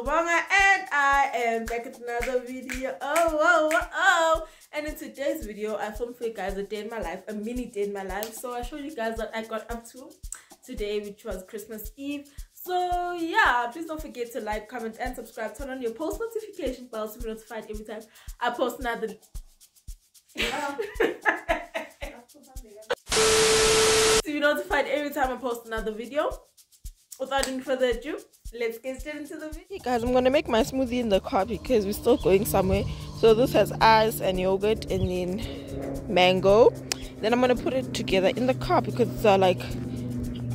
Bonga and I am back with another video. Oh, oh, oh. And in today's video, I filmed for you guys a day in my life, a mini day in my life. So I showed you guys what I got up to today, which was Christmas Eve. So yeah, please don't forget to like, comment, and subscribe. Turn on your post notification bell to be notified every time I post another. to be notified every time I post another video. Without any further ado, let's get straight into the video. Hey guys, I'm gonna make my smoothie in the car because we're still going somewhere. So this has ice and yogurt and then mango. Then I'm gonna put it together in the car because it's uh, like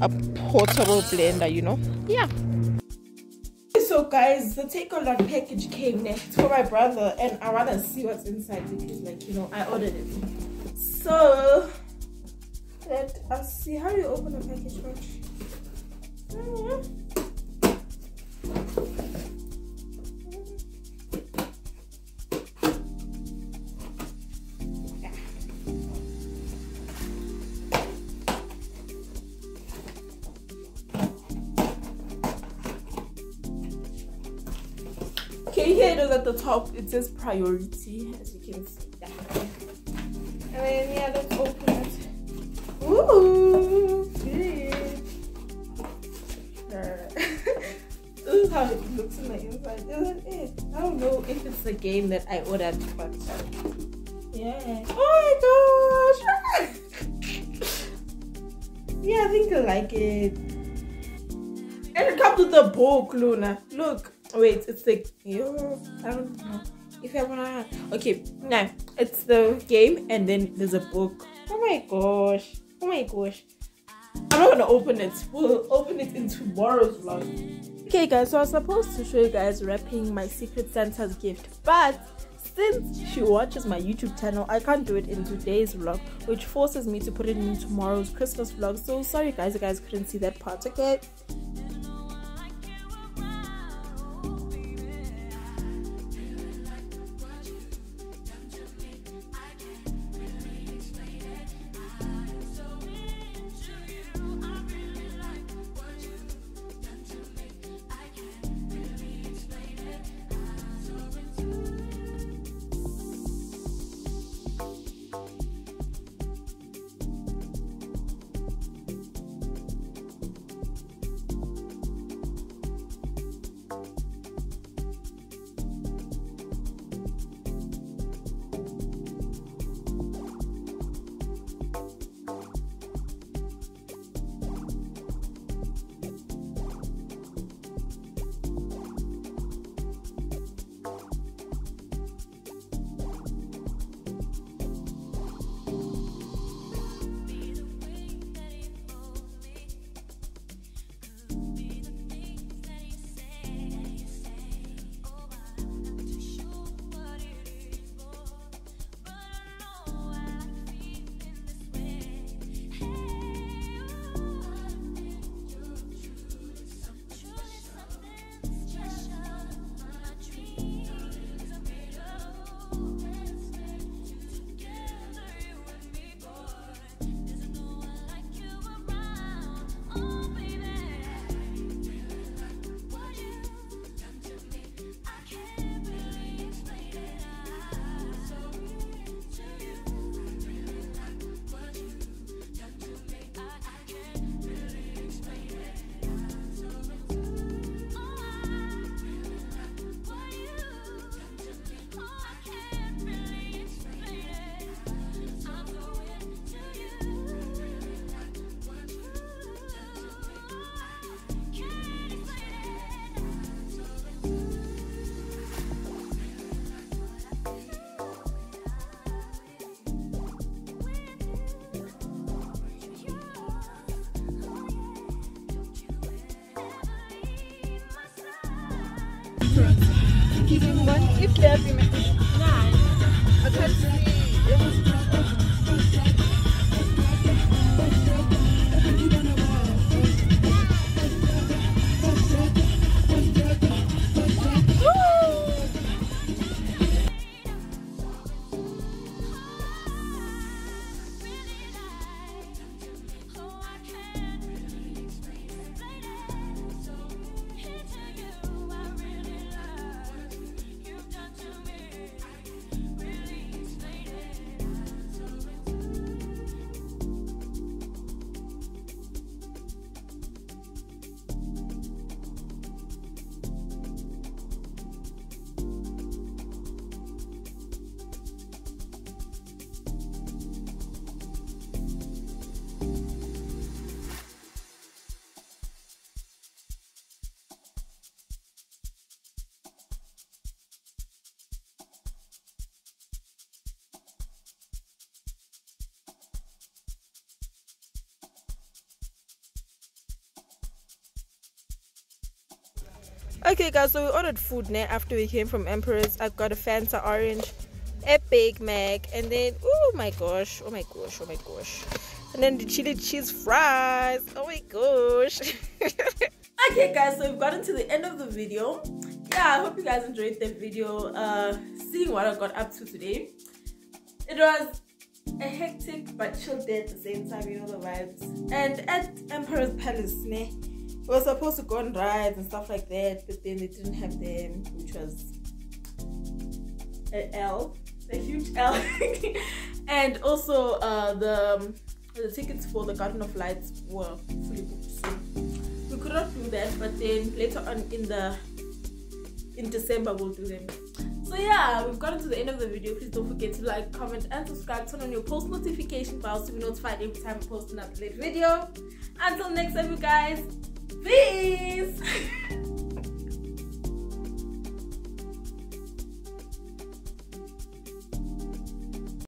a portable blender, you know? Yeah. So guys, the Takealot package came next for my brother and I wanna see what's inside because like you know I ordered it. So let us see how you open a package first. Okay, here it is at the top. It says priority, as you can see. And then yeah, let's open if it's the game that I ordered, but yeah. Oh my gosh! yeah, I think I like it. And it comes with a book, Luna. Look. Wait, it's the yo. I don't know if I wanna. Okay, now it's the game, and then there's a book. Oh my gosh! Oh my gosh! I'm not gonna open it. We'll open it in tomorrow's vlog. Okay, guys. So I was supposed to show you guys wrapping my Secret Santa's gift, but since she watches my YouTube channel, I can't do it in today's vlog, which forces me to put it in tomorrow's Christmas vlog. So sorry, guys. You guys couldn't see that part. Okay. One there be Nein. I can't see. Oh, I can't really it. So, Okay, guys, so we ordered food now after we came from Emperor's. I got a Fanta orange, a Big Mac, and then oh my gosh, oh my gosh, oh my gosh, and then the chili cheese fries. Oh my gosh. okay, guys, so we've gotten to the end of the video. Yeah, I hope you guys enjoyed the video. Uh, seeing what I got up to today. It was a hectic but chill day at the same time, you know the vibes. And at Emperor's Palace, ne, we were supposed to go on rides and stuff like that, but then they didn't have them, which was an L, a huge L. and also uh, the the tickets for the Garden of Lights were fully booked, so we could not do that. But then later on in the in December we'll do them so yeah we've gotten to the end of the video please don't forget to like comment and subscribe turn on your post notification bell to be notified every time i post an upload video until next time you guys peace